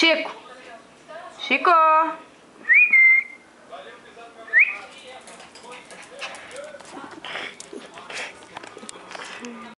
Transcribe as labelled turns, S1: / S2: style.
S1: Chico! Chico!